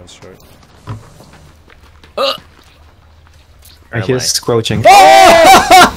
was short. I hear scroaching. Oh!